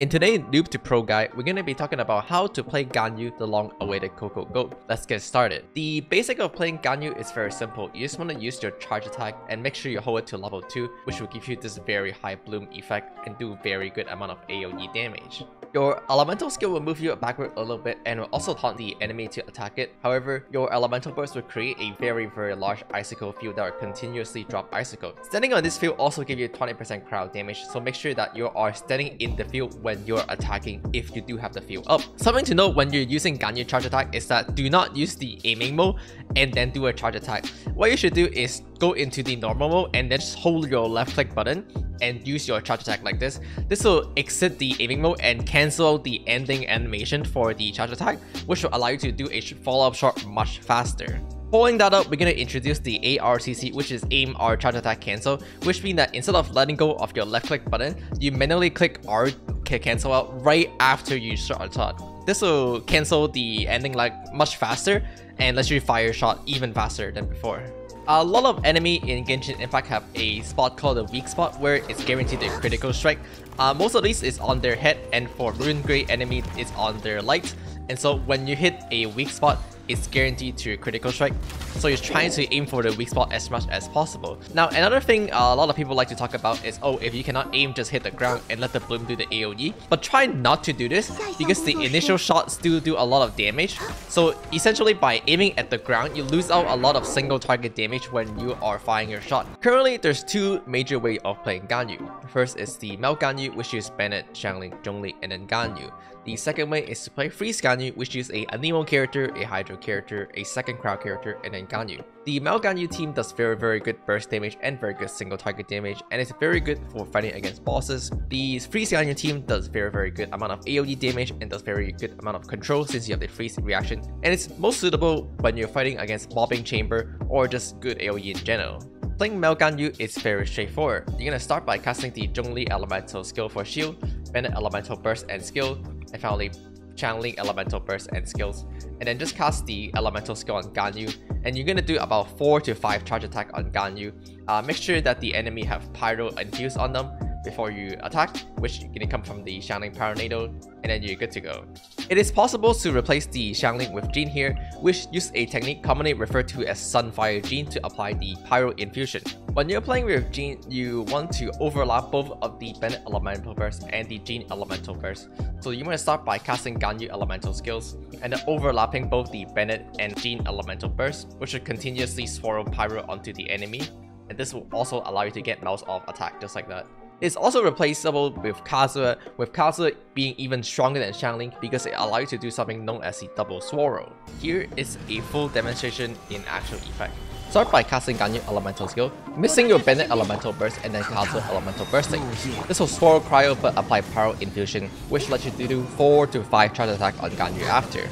In today's Noob to Pro guide, we're going to be talking about how to play Ganyu the long-awaited Cocogoat. Let's get started. The basic of playing Ganyu is very simple. You just want to use your charge attack and make sure you hold it to level 2, which will give you this very high bloom effect and do very good amount of AoE damage. Your elemental skill will move you backward a little bit and will also taunt the enemy to attack it. However, your elemental burst will create a very very large icicle field that will continuously drop icicle. Standing on this field also give you 20% Cryo damage, so make sure that you are standing in the field when you're attacking if you do have the field up. Something to note when you're using Ganyu charge attack is that do not use the aiming mode and then do a charge attack. What you should do is go into the normal mode and then just hold your left click button and use your charge attack like this. This will exit the aiming mode and cancel the ending animation for the charge attack, which will allow you to do a follow-up shot much faster. Following that up, we're going to introduce the ARCC, which is Aim R Charge Attack Cancel, which means that instead of letting go of your left click button, you manually click R cancel out right after you shot a shot. This will cancel the ending like much faster and lets you fire a shot even faster than before. A lot of enemy in Genshin Impact have a spot called the weak spot where it's guaranteed a critical strike. Uh, most of these is on their head and for Ruin Guard enemy it's on their light. And so when you hit a weak spot, it's guaranteed to critical strike. So you're trying to aim for the weak spot as much as possible. Now another thing uh, a lot of people like to talk about is oh if you cannot aim just hit the ground and let the bloom do the AoE. But try not to do this because the initial shots still do a lot of damage. So essentially by aiming at the ground you lose out a lot of single target damage when you are firing your shot. Currently there's two major ways of playing Ganyu. First is the Melt Ganyu which is Bennett, Xiangling, Zhongli and then Ganyu. The second way is to play Freeze Ganyu, which is a Anemo character, a Hydro character, a second Cryo character, and then Ganyu. The Melt Ganyu team does very very good burst damage and very good single target damage, and it's very good for fighting against bosses. The Freeze Ganyu team does very very good amount of AoE damage and does very good amount of control since you have the freeze reaction, and it's most suitable when you're fighting against Mobbing Chamber or just good AoE in general. Playing Melt Ganyu is very straightforward. You're gonna start by casting the Zhongli Elemental skill for shield, Bennett Elemental Burst and skill, and finally Xiangling Elemental Burst and skills, and then just cast the Elemental skill on Ganyu, and you're gonna do about 4 to 5 charge attack on Ganyu. Uh, make sure that the enemy have Pyro infused on them before you attack, which can come from the Xiangling Pyronado, and then you're good to go. It is possible to replace the Xiangling with Jean here, which use a technique commonly referred to as Sunfire Jean to apply the Pyro Infusion. When you're playing with Jean, you want to overlap both of the Bennett Elemental Burst and the Jean Elemental Burst. So you want to start by casting Ganyu Elemental skills, and then overlapping both the Bennett and Jean Elemental Burst, which should continuously swirl Pyro onto the enemy, and this will also allow you to get mouse off attack just like that. It's also replaceable with Kazuha, with Kazuha being even stronger than Xiangling because it allows you to do something known as the double swirl. Here is a full demonstration in actual effect. Start by casting Ganyu Elemental skill, missing your Bennett Elemental Burst and then Kazuha Elemental Bursting. This will swirl Cryo but apply Pyro Infusion, which lets you do 4 to 5 charge attack on Ganyu after.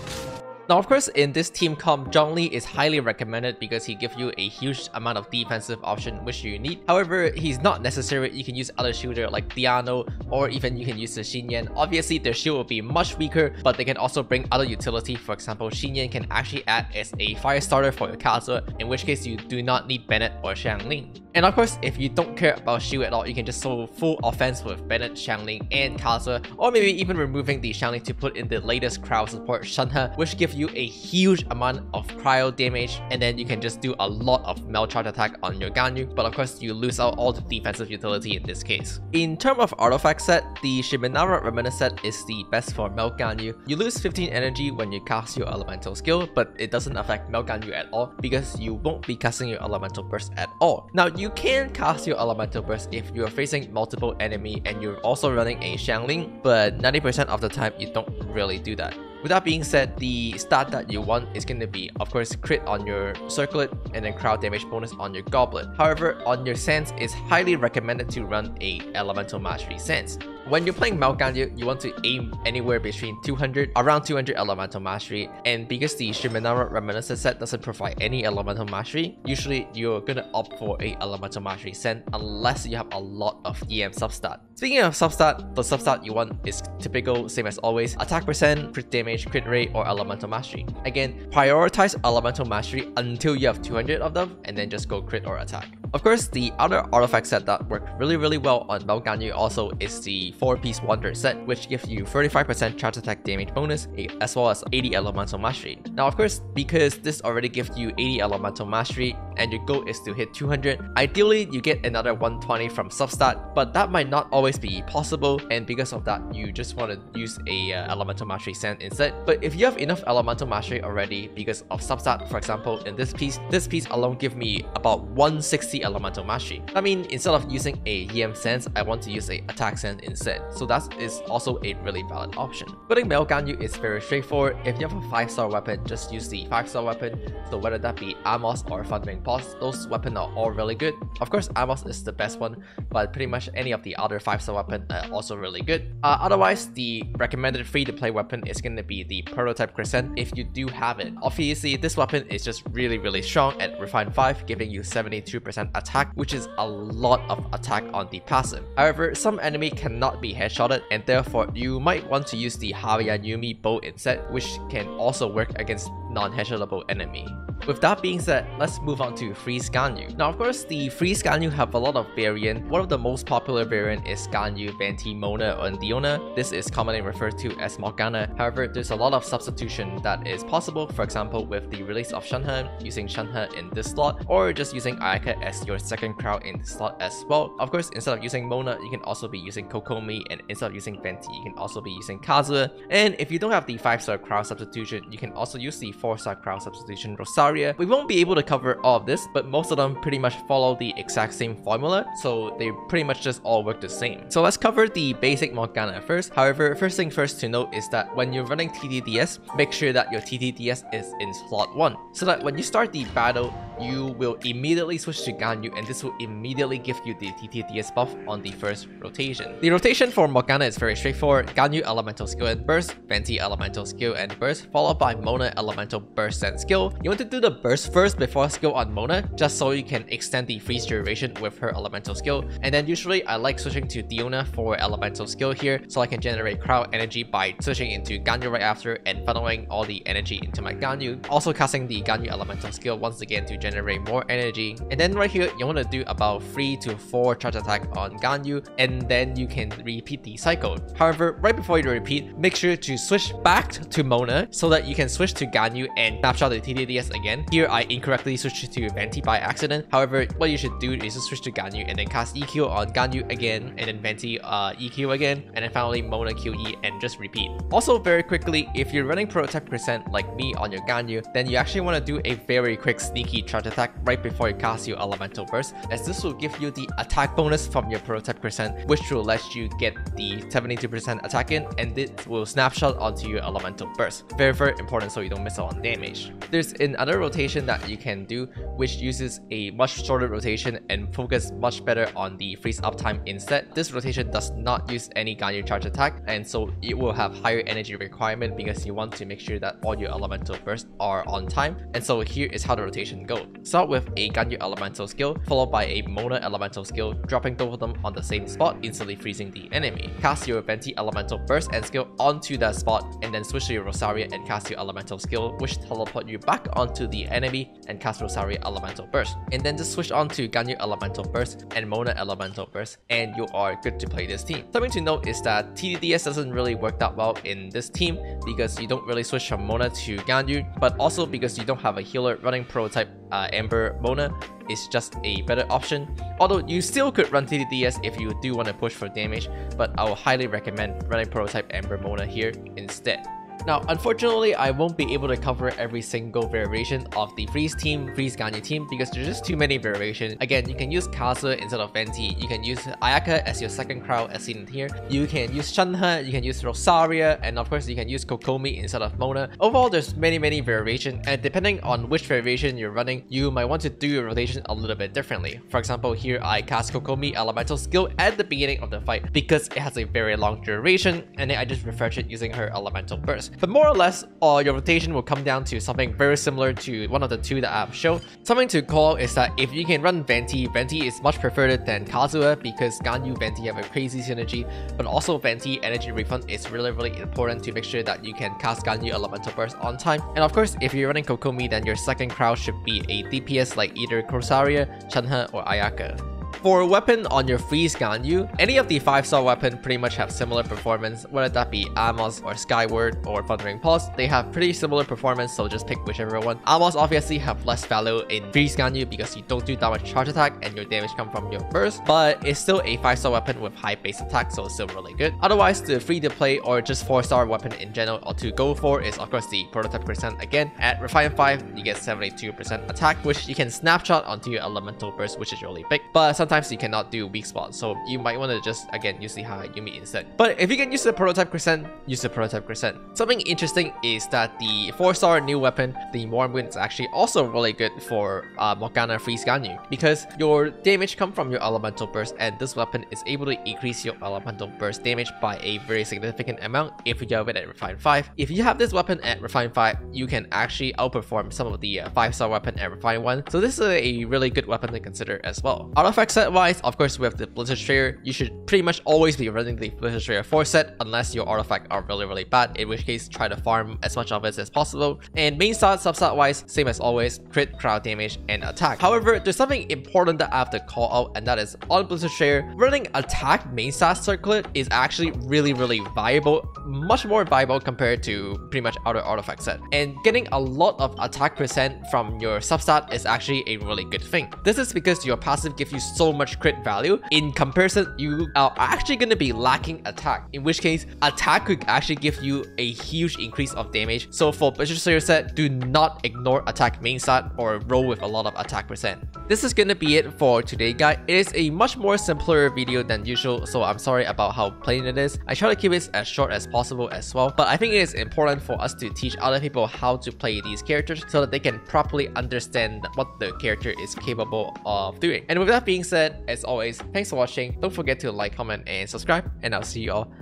Now of course in this team comp, Zhongli is highly recommended because he gives you a huge amount of defensive option which you need. However, he's not necessary, you can use other shooter like Diona or even you can use the Xinyan. Obviously their shield will be much weaker but they can also bring other utility. For example, Xinyan can actually act as a fire starter for your Kazuha, in which case you do not need Bennett or Xiangling. And of course, if you don't care about shield at all, you can just solo full offense with Bennett, Xiangling, and Kazuha, or maybe even removing the Xiangling to put in the latest Cryo support Shenhe, which gives you a huge amount of cryo damage, and then you can just do a lot of melt charge attack on your Ganyu, but of course you lose out all the defensive utility in this case. In terms of artifact set, the Shimenawa Remnant set is the best for Melt Ganyu. You lose 15 energy when you cast your elemental skill, but it doesn't affect Melt Ganyu at all because you won't be casting your elemental burst at all. Now you can cast your elemental burst if you're facing multiple enemy and you're also running a Xiangling, but 90% of the time you don't really do that. With that being said, the stat that you want is going to be, of course, crit on your circlet and then Cryo damage bonus on your goblet. However, on your sands, it's highly recommended to run a elemental mastery sands. When you're playing Melt Ganyu, you want to aim anywhere between 200, around 200 elemental mastery, and because the Shimenawa Reminiscence set doesn't provide any elemental mastery, usually you're gonna opt for a elemental mastery set unless you have a lot of EM substat. Speaking of substat, the substat you want is typical, same as always, attack percent, crit damage, crit rate, or elemental mastery. Again, prioritize elemental mastery until you have 200 of them, and then just go crit or attack. Of course, the other artifact set that worked really really well on Mount also is the 4-piece Wonder set, which gives you 35% charge attack damage bonus as well as 80 elemental mastery. Now of course, because this already gives you 80 elemental mastery and your goal is to hit 200, ideally you get another 120 from substat, but that might not always be possible and because of that you just want to use a uh, elemental mastery sand instead. But if you have enough elemental mastery already because of substat, for example in this piece, this piece alone give me about 160 elemental mastery. I mean instead of using a EM sands, I want to use a attack sands instead. So that is also a really valid option. Building Melt Ganyu is very straightforward. If you have a 5 star weapon, just use the 5 star weapon. So whether that be Amos or Thundering Pulse, those weapons are all really good. Of course Amos is the best one, but pretty much any of the other 5 star weapon are also really good. Uh, otherwise, the recommended free to play weapon is going to be the Prototype Crescent if you do have it. Obviously, this weapon is just really really strong at Refine 5, giving you 72% attack, which is a lot of attack on the passive. However, some enemy cannot be headshotted and therefore you might want to use the Hamayumi bow instead, which can also work against non-headshotable enemy. With that being said, let's move on to Freeze Ganyu. Now of course, the Freeze Ganyu have a lot of variant. One of the most popular variant is Ganyu Venti Mona or Diona. This is commonly referred to as Morgana. However, there's a lot of substitution that is possible, for example with the release of Shenhe, using Shenhe in this slot, or just using Ayaka as your second Cryo in this slot as well. Of course, instead of using Mona, you can also be using Kokomi, and instead of using Venti, you can also be using Kazuha. And if you don't have the 5-star Cryo substitution, you can also use the 4-star Cryo substitution Rosaria. We won't be able to cover all of this, but most of them pretty much follow the exact same formula, so they pretty much just all work the same. So let's cover the basic Morgana first. However, first thing first to note is that when you're running TTDS, make sure that your TTDS is in slot 1, so that when you start the battle, you will immediately switch to Ganyu and this will immediately give you the TTDS buff on the first rotation. The rotation for Morgana is very straightforward, Ganyu elemental skill and burst, Venti elemental skill and burst, followed by Mona elemental burst and skill. You want to do the burst first before skill on Mona, just so you can extend the freeze duration with her elemental skill. And then usually I like switching to Diona for elemental skill here, so I can generate Cryo energy by switching into Ganyu right after and funneling all the energy into my Ganyu. Also casting the Ganyu elemental skill once again to generate more energy. And then right here, you want to do about 3 to 4 charge attack on Ganyu, and then you can repeat the cycle. However, right before you repeat, make sure to switch back to Mona so that you can switch to Ganyu and snapshot the TTDS again. Here, I incorrectly switched to Venti by accident. However, what you should do is just switch to Ganyu and then cast EQ on Ganyu again, and then Venti uh, EQ again, and then finally Mona QE and just repeat. Also, very quickly, if you're running Prototype Crescent like me on your Ganyu, then you actually want to do a very quick sneaky charge attack right before you cast your Elemental Burst, as this will give you the attack bonus from your Prototype Crescent, which will let you get the 72% attack in, and it will snapshot onto your Elemental Burst. Very, very important so you don't miss out on damage. There's another rotation that you can do, which uses a much shorter rotation and focus much better on the freeze uptime instead. This rotation does not use any Ganyu charge attack, and so it will have higher energy requirement because you want to make sure that all your elemental bursts are on time. And so here is how the rotation goes. Start with a Ganyu elemental skill, followed by a Mona elemental skill, dropping both of them on the same spot, instantly freezing the enemy. Cast your Venti elemental burst and skill onto that spot, and then switch to your Rosaria and cast your elemental skill, which teleport you back onto the enemy and cast Rosaria elemental burst. And then just switch on to Ganyu elemental burst and Mona elemental burst, and you are good to play this team. Something to note is that TDDS doesn't really work that well in this team because you don't really switch from Mona to Ganyu, but also because you don't have a healer running prototype uh, Amber Mona is just a better option. Although you still could run TDDS if you do want to push for damage, but I would highly recommend running prototype Amber Mona here instead. Now, unfortunately, I won't be able to cover every single variation of the Freeze team, Freeze Ganyu team because there's just too many variations. Again, you can use Kazuha instead of Venti, you can use Ayaka as your second Cryo as seen here, you can use Shenhe, you can use Rosaria, and of course you can use Kokomi instead of Mona. Overall, there's many many variations, and depending on which variation you're running, you might want to do your rotation a little bit differently. For example, here I cast Kokomi Elemental skill at the beginning of the fight because it has a very long duration, and then I just refresh it using her Elemental Burst. But more or less, uh, your rotation will come down to something very similar to one of the two that I've shown. Something to call is that if you can run Venti, Venti is much preferred than Kazuha because Ganyu Venti have a crazy synergy, but also Venti Energy Refund is really really important to make sure that you can cast Ganyu Elemental Burst on time. And of course, if you're running Kokomi, then your second Cryo should be a DPS like either Rosaria, Shenhe, or Ayaka. For weapon on your Freeze Ganyu, any of the 5-star weapon pretty much have similar performance, whether that be Amos or Skyward or Thundering Pulse, they have pretty similar performance so just pick whichever one. Amos obviously have less value in Freeze Ganyu because you don't do that much charge attack and your damage come from your burst, but it's still a 5-star weapon with high base attack so it's still really good. Otherwise, the free to play or just 4-star weapon in general or to go for is of course the Prototype Crescent again. At Refine 5, you get 72% attack which you can snapshot onto your Elemental Burst which is really big, but sometimes you cannot do weak spot, so you might want to just, again, use the Hamayumi instead. But if you can use the Prototype Crescent, use the Prototype Crescent. Something interesting is that the 4-star new weapon, the Mormwind, is actually also really good for uh, Morgana Freeze Ganyu, because your damage comes from your Elemental Burst, and this weapon is able to increase your Elemental Burst damage by a very significant amount if you have it at Refine 5. If you have this weapon at Refine 5, you can actually outperform some of the 5-star uh, weapon at Refine 1, so this is a really good weapon to consider as well. Artifact set-wise, of course, we have the Blizzard Strayer. You should pretty much always be running the Blizzard Strayer 4 set unless your artifacts are really, really bad, in which case try to farm as much of it as possible. And main stat, substat wise, same as always, crit, Cryo damage, and attack. However, there's something important that I have to call out, and that is on Blizzard Strayer, running attack main stat circlet is actually really, really viable, much more viable compared to pretty much other artifact set. And getting a lot of attack percent from your substat is actually a really good thing. This is because your passive gives you so much crit value. In comparison, you are actually going to be lacking attack, in which case attack could actually give you a huge increase of damage. So for Slayer set, do not ignore attack main stat or roll with a lot of attack percent. This is gonna be it for today guys. It is a much more simpler video than usual, so I'm sorry about how plain it is. I try to keep it as short as possible as well, but I think it is important for us to teach other people how to play these characters so that they can properly understand what the character is capable of doing. And with that being said, as always, thanks for watching. Don't forget to like, comment, and subscribe, and I'll see you all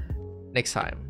next time.